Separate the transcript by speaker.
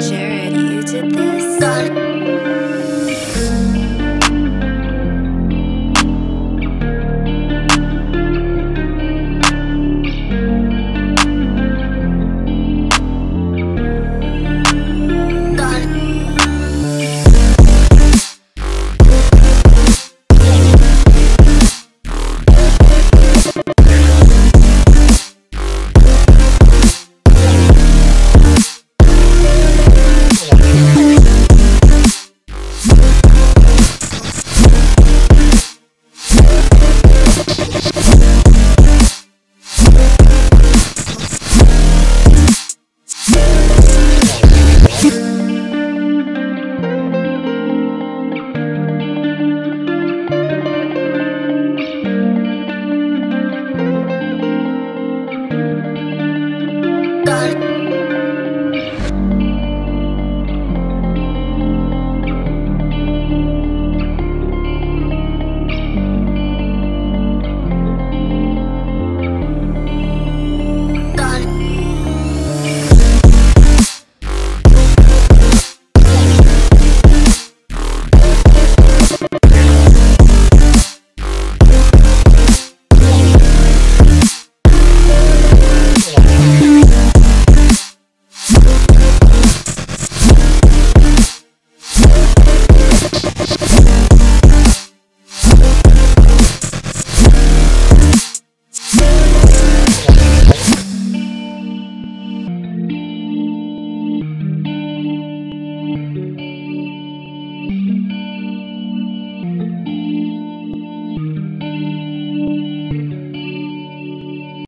Speaker 1: Jared.